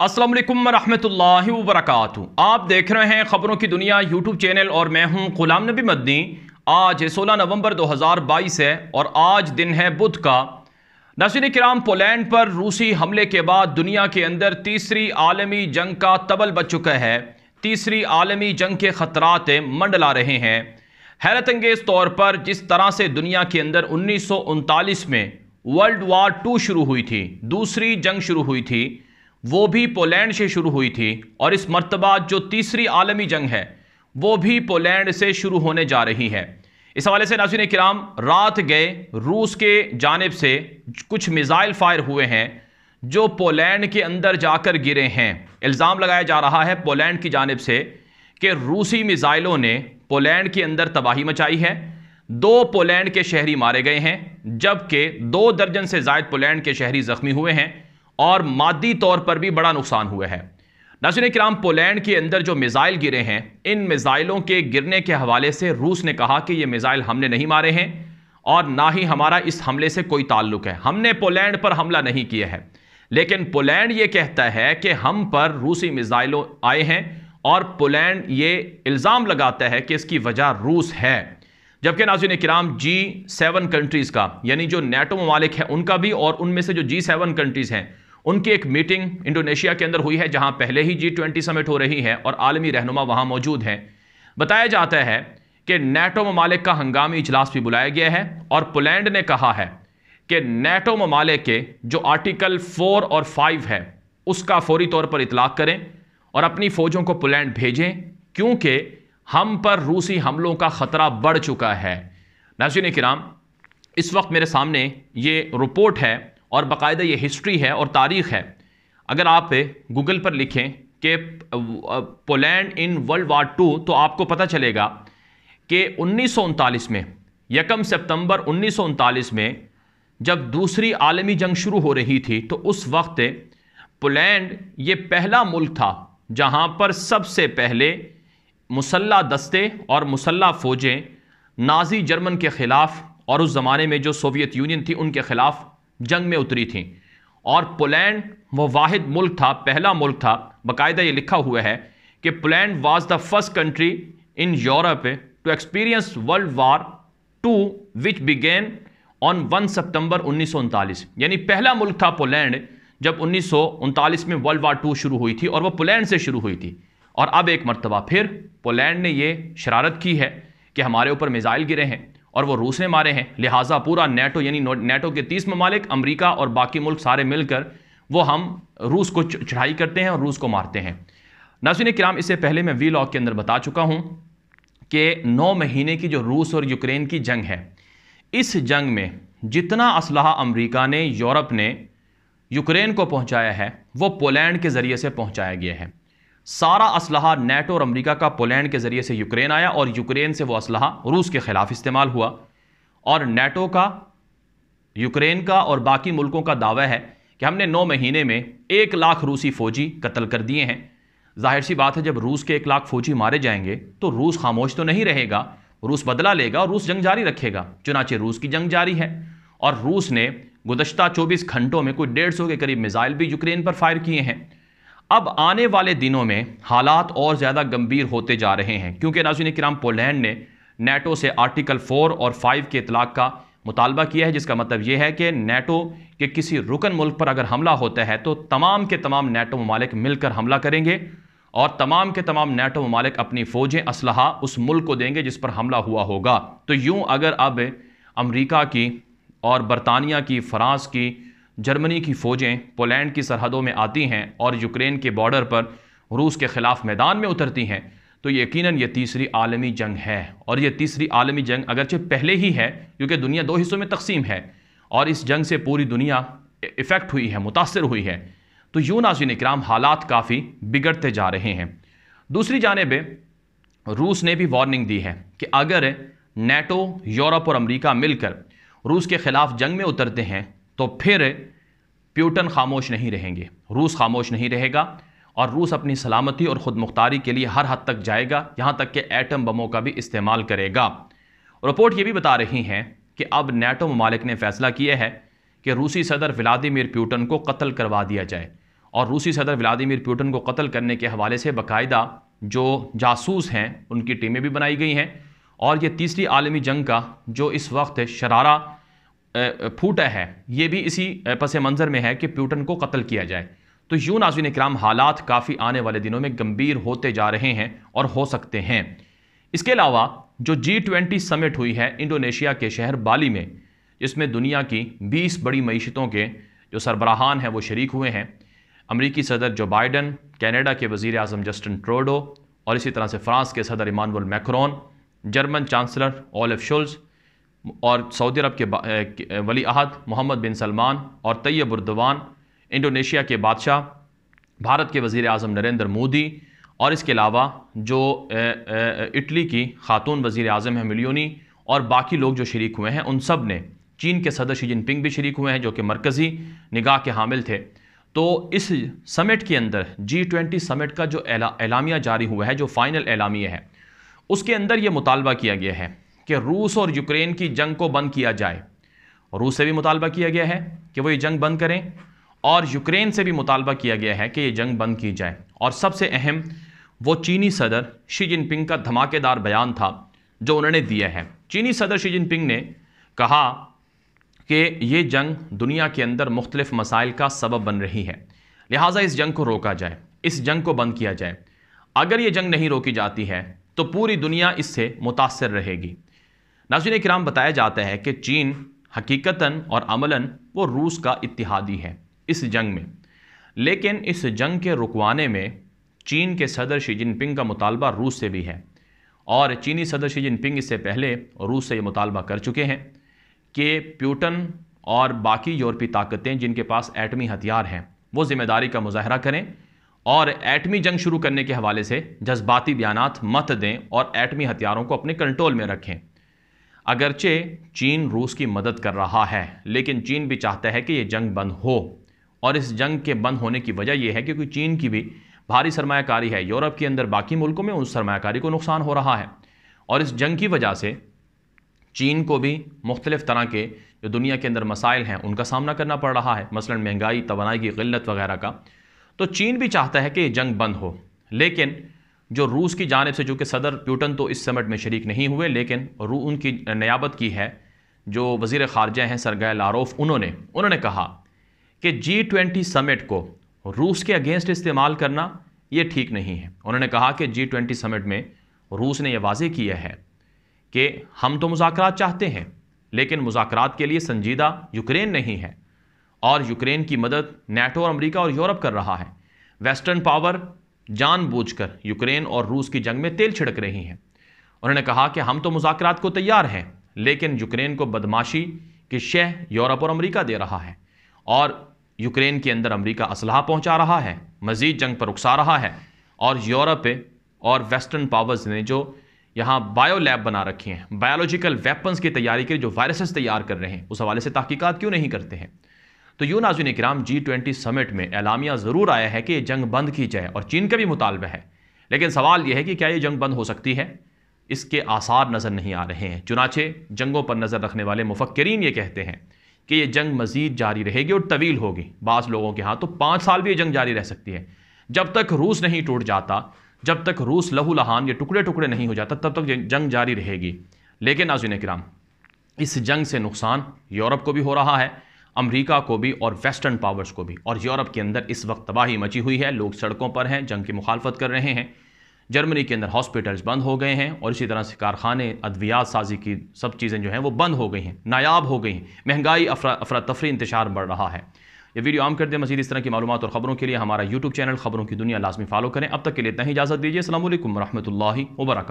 अस्सलाम वालेकुम रहमतुल्लाहि व आप देख रहे हैं ख़बरों की दुनिया यूट्यूब चैनल और मैं हूँ गुलाम नबी मदनी। आज 16 नवंबर 2022 है और आज दिन है बुध का। नशीन कराम पोलैंड पर रूसी हमले के बाद दुनिया के अंदर तीसरी आलमी जंग का तबल बच चुका है। तीसरी आलमी जंग के ख़तरात मंडला रहे हैं। हैरत अंगेज़ तौर पर जिस तरह से दुनिया के अंदर उन्नीस सौ उनतालीस में वर्ल्ड वार टू शुरू हुई थी, दूसरी जंग शुरू हुई थी। वो भी पोलैंड से शुरू हुई थी और इस मरतबा जो तीसरी आलमी जंग है, वो भी पोलैंड से शुरू होने जा रही है। इस हवाले से नाजिन कराम, रात गए, रूस के जानब से कुछ मिज़ाइल फायर हुए हैं जो पोलैंड के अंदर जाकर गिरे हैं। इल्ज़ाम लगाया जा रहा है पोलैंड की जानब से कि रूसी मिज़ाइलों ने पोलैंड के अंदर तबाही मचाई है। दो पोलैंड के शहरी मारे गए हैं, जबकि दो दर्जन से जायद पोलैंड के शहरी ज़ख्मी हुए हैं। और मादी तौर पर भी बड़ा नुकसान हुआ है। नाजिन कराम, पोलैंड के अंदर जो मिज़ाइल गिरे हैं, इन मिज़ाइलों के गिरने के हवाले से रूस ने कहा कि ये मिज़ाइल हमने नहीं मारे हैं और ना ही हमारा इस हमले से कोई ताल्लुक है। हमने पोलैंड पर हमला नहीं किया है, लेकिन पोलैंड ये कहता है कि हम पर रूसी मिज़ाइलों आए हैं और पोलैंड ये इल्ज़ाम लगाता है कि इसकी वजह रूस है। जबकि नाजिन कराम, जी सेवन कंट्रीज़ का, यानी जो नेटो ममालिक है, उनका भी और उनमें से जो जी सेवन कंट्रीज़ हैं उनकी एक मीटिंग इंडोनेशिया के अंदर हुई है, जहाँ पहले ही जी ट्वेंटी समिट हो रही है और आलमी रहनुमा वहाँ मौजूद हैं। बताया जाता है कि नेटो ममालिक का हंगामी इजलास भी बुलाया गया है और पोलैंड ने कहा है कि नेटो ममालिक के जो आर्टिकल फोर और फाइव है, उसका फौरी तौर पर इतलाक़ करें और अपनी फ़ौजों को पोलैंड भेजें, क्योंकि हम पर रूसी हमलों का ख़तरा बढ़ चुका है। नाजिन कराम, इस वक्त मेरे सामने ये रिपोर्ट है और बाकायदा ये हिस्ट्री है और तारीख़ है। अगर आप गूगल पर लिखें कि Poland in world war two तो आपको पता चलेगा कि उन्नीस में, यकम सितंबर उन्नीस में, जब दूसरी आलमी जंग शुरू हो रही थी तो उस वक्त पोलैंड ये पहला मुल्क था, जहाँ पर सबसे पहले मुसल्ला दस्ते और मुसल्ला फ़ौजें नाजी जर्मन के ख़िलाफ़ और उस ज़माने में जो सोवियत यूनियन थी उनके ख़िलाफ़ जंग में उतरी थी। और पोलैंड, वो वाहिद मुल्क था, पहला मुल्क था। बाकायदा ये लिखा हुआ है कि Poland was the first country in Europe to experience world war two which began on one सितंबर उन्नीस यानी पहला मुल्क था पोलैंड, जब उन्नीस में वर्ल्ड वार टू शुरू हुई थी और वह पोलैंड से शुरू हुई थी। और अब एक मरतबा, फिर पोलैंड ने यह शरारत की है कि हमारे ऊपर मिज़ाइल गिरे हैं। और वो रूस ने मारे हैं। लिहाजा पूरा नेटो यानी नेटो के तीस ममालिक, अमरीका और बाकी मुल्क सारे मिलकर वो हम रूस को चढ़ाई करते हैं और रूस को मारते हैं। नासिन कराम, इससे पहले मैं वी लॉग के अंदर बता चुका हूँ कि नौ महीने की जो रूस और यूक्रेन की जंग है, इस जंग में जितना असलहा अमरीका ने, यूरोप ने यूक्रेन को पहुँचाया है, वो पोलैंड के ज़रिए से पहुँचाया गया है। सारा असलहा नेटो और अमरीका का पोलैंड के ज़रिए से यूक्रेन आया और यूक्रेन से वो असलहा रूस के ख़िलाफ़ इस्तेमाल हुआ। और नेटो का, यूक्रेन का और बाकी मुल्कों का दावा है कि हमने नौ महीने में एक लाख रूसी फ़ौजी कत्ल कर दिए हैं। ज़ाहिर सी बात है, जब रूस के एक लाख फ़ौजी मारे जाएँगे तो रूस खामोश तो नहीं रहेगा। रूस बदला लेगा और रूस जंग जारी रखेगा, चुनाचे रूस की जंग जारी है। और रूस ने गुजशत चौबीस घंटों में कोई डेढ़ सौ के करीब मिज़ाइल भी यूक्रेन पर फायर किए हैं। अब आने वाले दिनों में हालात और ज़्यादा गंभीर होते जा रहे हैं, क्योंकि नाजिन कराम पोलैंड ने नेटो से आर्टिकल फोर और फाइव के इतलाक़ का मुतालबा किया है, जिसका मतलब यह है कि नेटो के किसी रुकन मुल्क पर अगर हमला होता है तो तमाम के तमाम नेटो ममालिक मिलकर हमला करेंगे और तमाम के तमाम नेटो ममालिक अपनी फ़ौजें, असलहा उस मुल्क को देंगे जिस पर हमला हुआ होगा। तो यूँ अगर अब अमरीका की और बरतानिया की, फ़्रांस की जर्मनी की फ़ौजें पोलैंड की सरहदों में आती हैं और यूक्रेन के बॉर्डर पर रूस के ख़िलाफ़ मैदान में उतरती हैं। तो यकीनन ये तीसरी आलमी जंग है। और ये तीसरी आलमी जंग अगरचे पहले ही है, क्योंकि दुनिया दो हिस्सों में तकसीम है। और इस जंग से पूरी दुनिया इफ़ेक्ट हुई है, मुतासर हुई है। तो यूँ नाजिन इक्राम, हालात काफ़ी बिगड़ते जा रहे हैं। दूसरी जानब, रूस ने भी वार्निंग दी है कि अगर नेटो, यूरोप और अमरीका मिलकर रूस के ख़िलाफ़ जंग में उतरते हैं तो फिर प्यूटन खामोश नहीं रहेंगे। रूस खामोश नहीं रहेगा और रूस अपनी सलामती और ख़ुद मुख्तारी के लिए हर हद तक जाएगा, यहाँ तक कि एटम बमों का भी इस्तेमाल करेगा। रिपोर्ट ये भी बता रही हैं कि अब नेटो ममालिक ने फैसला किया है कि रूसी सदर व्लादिमिर प्यूटन को कत्ल करवा दिया जाए और रूसी सदर व्लादिमिर पुटिन को कत्ल करने के हवाले से बाकायदा जो जासूस हैं, उनकी टीमें भी बनाई गई हैं और ये तीसरी आलमी जंग का जो इस वक्त शरारा फूटा है, ये भी इसी पस मंज़र में है कि प्यूटन को कत्ल किया जाए। तो यूँ नाजिन कराम हालात काफ़ी आने वाले दिनों में गंभीर होते जा रहे हैं और हो सकते हैं। इसके अलावा, जो जी ट्वेंटी समिट हुई है इंडोनेशिया के शहर बाली में, जिसमें दुनिया की 20 बड़ी मीशतों के जो सरबराहान हैं, वो शरीक हुए हैं। अमरीकी सदर जो बाइडन, कैनेडा के वज़ी अजम जस्टिन ट्रोडो और इसी तरह से फ्रांस के सदर Emmanuel Macron, German chancellor Olaf Scholz और सऊदी अरब के वली अहद मोहम्मद बिन सलमान और तैयब उर्दवान इंडोनेशिया के बादशाह, भारत के वज़ी अजम नरेंद्र मोदी और इसके अलावा जो इटली की खातून वज़ी अजम है मिलियोनी और बाकी लोग जो शरीक हुए हैं, उन सबने चीन के सदर शी जिनपिंग भी शरीक हुए हैं, जो कि मरकज़ी निगाह के हामिल थे। तो इस समिट के अंदर जी ट्वेंटी समिट का जो एलामिया जारी हुआ है, जो फ़ाइनल एलामिया है, उसके अंदर ये मुतालबा किया गया है। कि रूस और यूक्रेन की जंग को बंद किया जाए। रूस से भी मुतालबा किया गया है कि वो ये जंग बंद करें और यूक्रेन से भी मुतालबा किया गया है कि ये जंग बंद की जाए। और सबसे अहम वो चीनी सदर शी जिनपिंग का धमाकेदार बयान था जो उन्होंने दिया है। चीनी सदर शी जिनपिंग ने कहा कि ये जंग दुनिया के अंदर मुख्तलिफ़ मसाइल का सबब बन रही है। लिहाजा इस जंग को रोका जाए, इस जंग को बंद किया जाए। अगर ये जंग नहीं रोकी जाती है तो पूरी दुनिया इससे मुतासर रहेगी। नाजिन कराम, बताया जाता है कि चीन हकीकता और अमला वो रूस का इतिहादी है इस जंग में। लेकिन इस जंग के रुकवाने में चीन के सदर शी जिनपिंग का मुतालबा रूस से भी है। और चीनी सदर शी जिनपिंग इससे पहले रूस से ये मुतालबा कर चुके हैं कि प्यूटन और बाकी यूरोपी ताकतें जिनके पास एटमी हथियार हैं, वो ज़िम्मेदारी का मुजाहरा करें और एटमी जंग शुरू करने के हवाले से जज्बाती बयान मत दें और एटमी हथियारों को अपने कंट्रोल में रखें। अगरचे चीन रूस की मदद कर रहा है, लेकिन चीन भी चाहता है कि ये जंग बंद हो। और इस जंग के बंद होने की वजह यह है क्योंकि चीन की भी भारी सरमाकारी है। यूरोप के अंदर बाकी मुल्कों में उस सरमाकारी को नुकसान हो रहा है। और इस जंग की वजह से चीन को भी मुख्तलिफ़ तरह के जो दुनिया के अंदर मसाइल हैं, उनका सामना करना पड़ रहा है, मसलन महँगाई तोानाई की गिलत वगैरह का। तो चीन भी चाहता है कि ये जंग बंद हो, लेकिन जो रूस की जानब से, चूँकि सदर प्यूटन तो इस समट में शरीक नहीं हुए, लेकिन रू, उनकी नयाबत की है, जो वज़ी ख़ारजा हैं सरगय लारोफ, उन्होंने उन्होंने कहा कि जी ट्वेंटी समिट को रूस के अगेंस्ट इस्तेमाल करना, ये ठीक नहीं है। उन्होंने कहा कि जी ट्वेंटी समिट में रूस ने यह वाजे किया है कि हम तो मुजाकर चाहते हैं, लेकिन मुजाकर के लिए संजीदा यूक्रेन नहीं है, और यूक्रेन की मदद नेटो और अमरीका और यूरोप कर रहा है। वेस्टर्न पावर जानबूझकर यूक्रेन और रूस की जंग में तेल छिड़क रही हैं। उन्होंने कहा कि हम तो मुजाकर को तैयार हैं, लेकिन यूक्रेन को बदमाशी की शह यूरोप और अमरीका दे रहा है और यूक्रेन के अंदर अमरीका असलाह पहुँचा रहा है, मज़ीद जंग पर उकसा रहा है और यूरोप और वेस्टर्न पावर्स ने जो यहाँ बायो लैब बना रखी हैं, बायोलॉजिकल वेपन्स की तैयारी के जो वायरसेस तैयार कर रहे हैं, उस हवाले से तहकीकत क्यों नहीं करते हैं? तो यूँ नाजुन कराम जी ट्वेंटी समिट में एलामिया ज़रूर आया है कि ये जंग बंद की जाए और चीन का भी मुतालबा है। लेकिन सवाल यह है कि क्या ये जंग बंद हो सकती है? इसके आसार नज़र नहीं आ रहे हैं। चुनाचे जंगों पर नज़र रखने वाले मुफक्रीन ये कहते हैं कि ये जंग मज़ीद जारी रहेगी और तवील होगी। बाज़ लोगों के यहाँ तो पाँच साल भी ये जंग जारी रह सकती है। जब तक रूस नहीं टूट जाता, जब तक रूस लहू लहान ये टुकड़े टुकड़े नहीं हो जाता, तब तक जंग जारी रहेगी। लेकिन नाजुन कराम इस जंग से नुकसान यूरोप को भी हो रहा है। अमेरिका को भी और वेस्टर्न पावर्स को भी। और यूरोप के अंदर इस वक्त तबाही मची हुई है, लोग सड़कों पर हैं, जंग की मुखालफत कर रहे हैं। जर्मनी के अंदर हॉस्पिटल्स बंद हो गए हैं और इसी तरह से कारखाने अद्वियात साजी की सब चीज़ें जो हैं वो बंद हो गई हैं, नायाब हो गई हैं। महँगाई, अफरा अफरा तफरी इंतशार बढ़ रहा है। ये वीडियो आम कर दें मजीद इस तरह की मालूम और ख़बरों के लिए हमारा यूट्यूब चैनल खबरों की दुनिया लाजमी फॉलो करें। अब तक के लिए इतना ही इजाज़त दीजिए। असल वरहमल वर्का